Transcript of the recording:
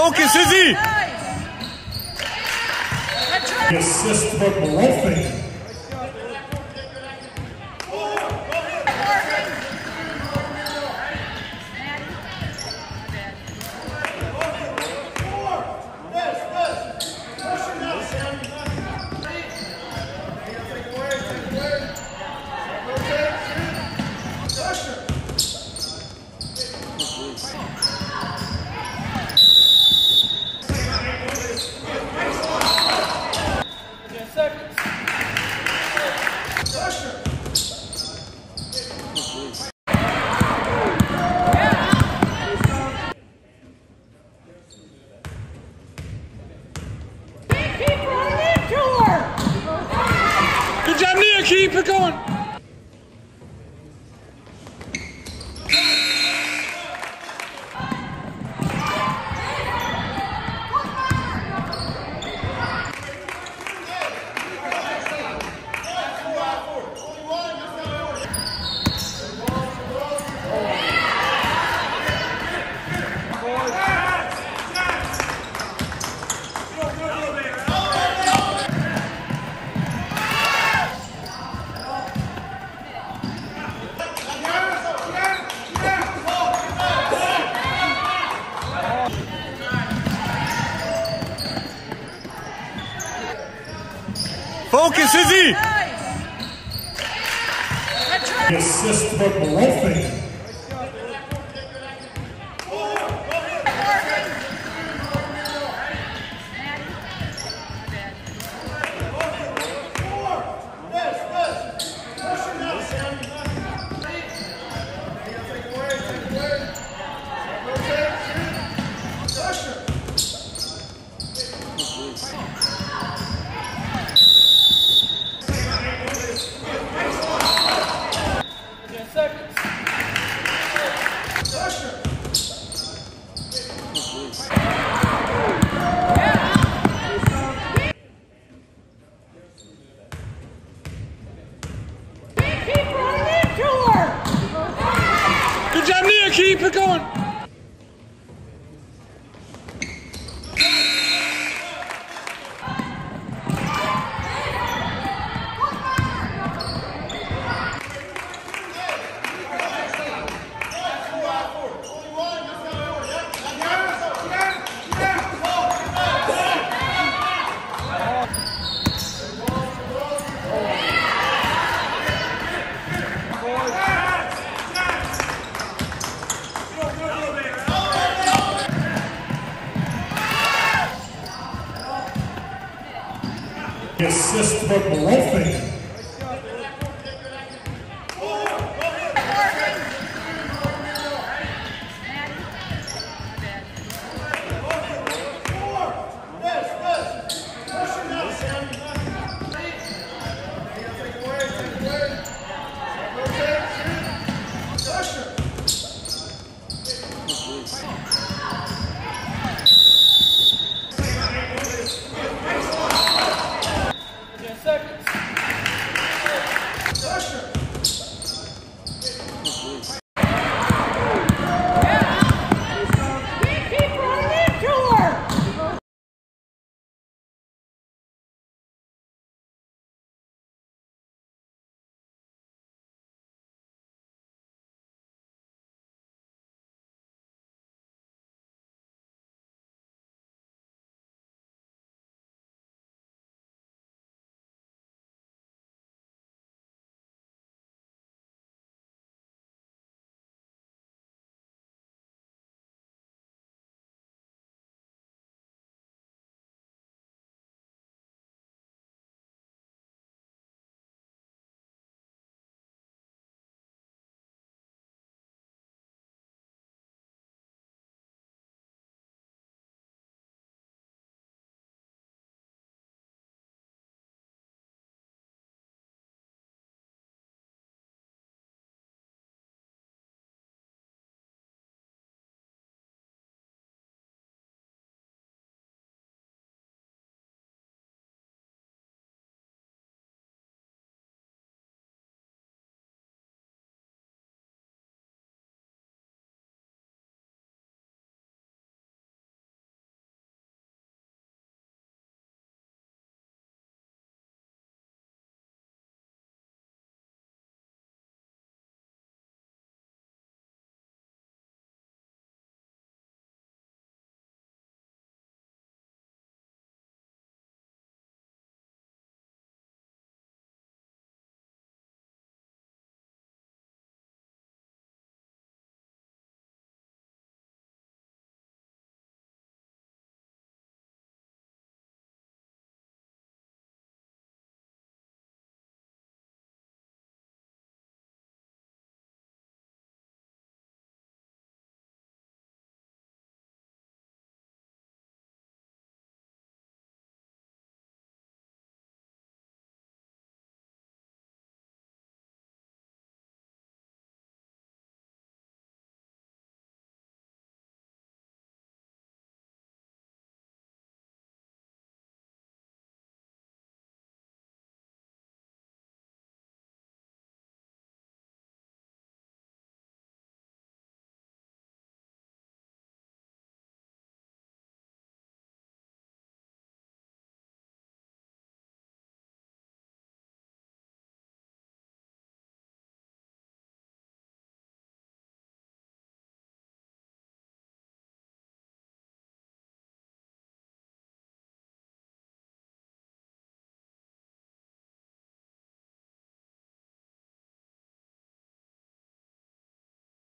Focus, Izzy! Assist for Rolfing. Job, Nia. Keep it going. Focus, Izzy! Assist for Rolfing. Good job, Nia. Keep it going. Assist for Rolfing.